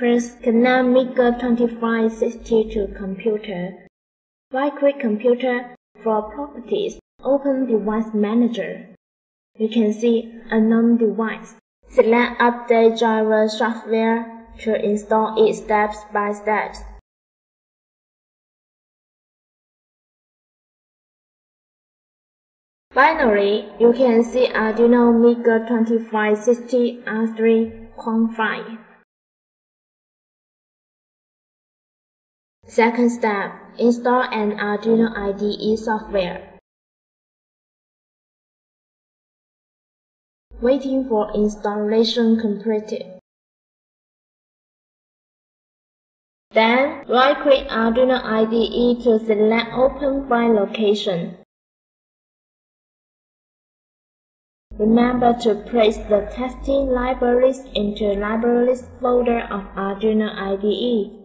First, connect Mega 2560 to computer. Right-click Computer for Properties. Open Device Manager. You can see Unknown Device. Select Update Driver Software to install it step by step. Finally, you can see Arduino Mega 2560 R3 COM5. Second step, install an Arduino IDE software. Waiting for installation completed. Then, right-click Arduino IDE to select Open File Location. Remember to place the testing libraries into Libraries folder of Arduino IDE.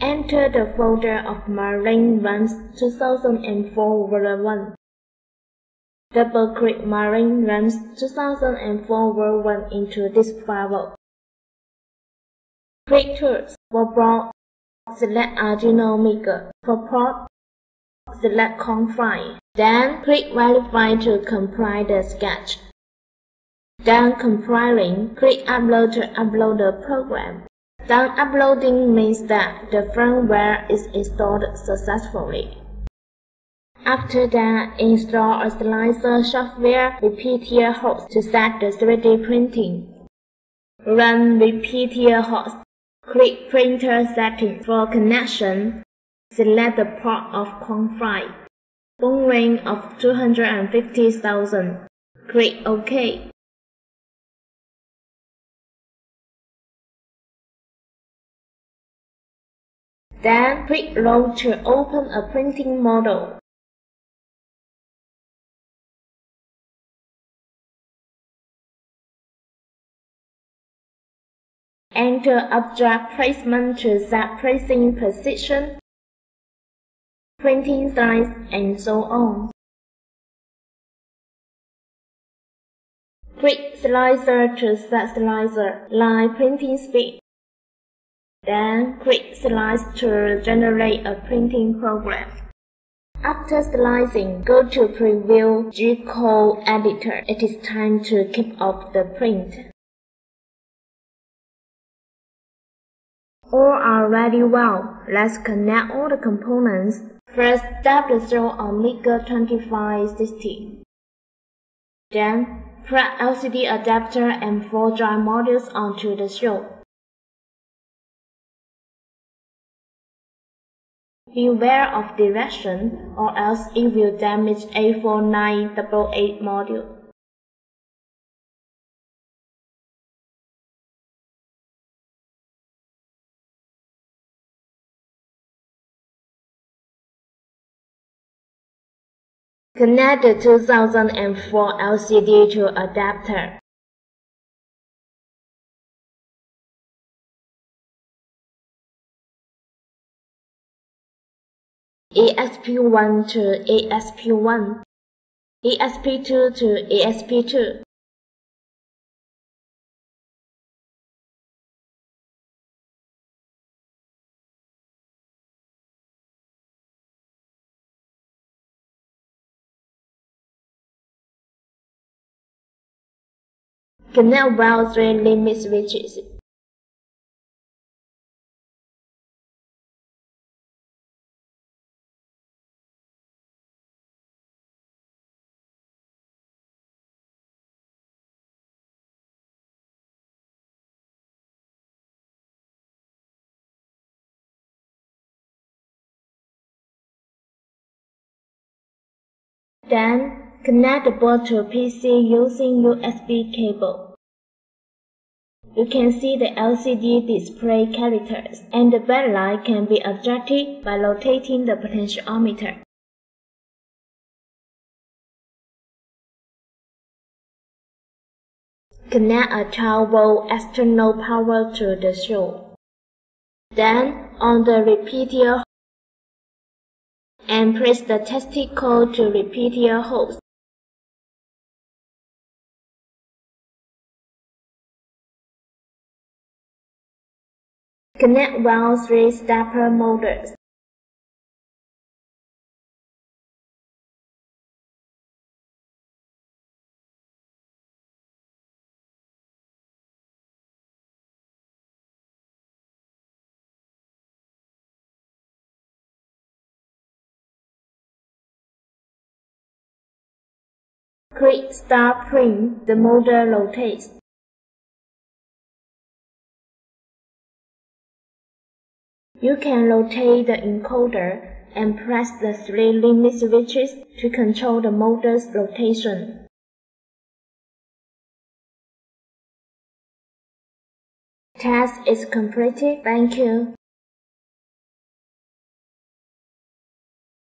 Enter the folder of Marlin Runs 2004 World 1. Double-click Marlin Runs 2004 World 1 into this file. Click Tools for Port. Select Arduino Mega. For port, select COM5. Then click Verify to compile the sketch. Done compiling, click Upload to upload the program. Done uploading means that the firmware is installed successfully. After that, install a slicer software Repetier-Host to set the 3D printing. Run Repetier-Host. Click printer settings for connection. Select the port of COM5. Baud rate of 250,000. Click OK. Then click Load to open a printing model. Enter object placement to set pressing position, printing size, and so on. Click Slicer to set slicer line printing speed. Then click Slice to generate a printing program. After slicing, go to Preview G-Code Editor. It is time to kick off the print. All are ready well. Let's connect all the components. First, the throw on Mega 2560. Then, plug LCD adapter and four drive modules onto the show. Beware of direction or else it will damage A4988 module. Connect the 2004 LCD to adapter. ESP1 to ESP1, ESP2 to ESP2. Connect well three limit switches. Then, connect the board to PC using USB cable. You can see the LCD display characters, and the backlight can be adjusted by rotating the potentiometer. Connect a 12 volt external power to the show. Then, on the repeater and press the testicle to repeat your holds. Connect well three stepper motors. Click Start Print, the motor rotates. You can rotate the encoder and press the three limit switches to control the motor's rotation. Test is completed. Thank you.